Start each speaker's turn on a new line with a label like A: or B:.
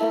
A: this.